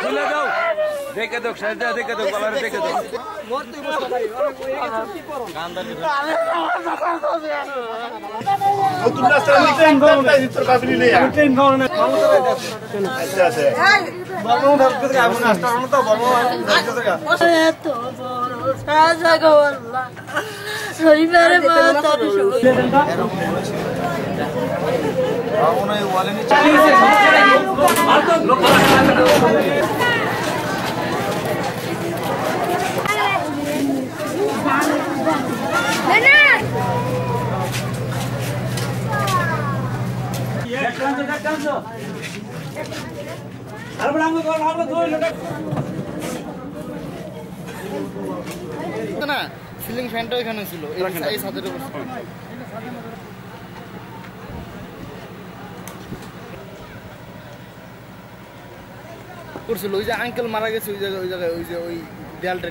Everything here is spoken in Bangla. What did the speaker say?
খুলে দাও দেখে দাও সাইডে দেখে দাও কলারে দেখে দাও নতুন রাস্তা লিখেন কোনটা ভিতর না সিলিং ফ্যানটা এখানে ছিল এই- এই ছাদের উপর। করছিল ওই যে আঙ্কেল মারা গেছে ওই জায়গায় ওই জায়গায় ওই যে ওই দেয়ালটা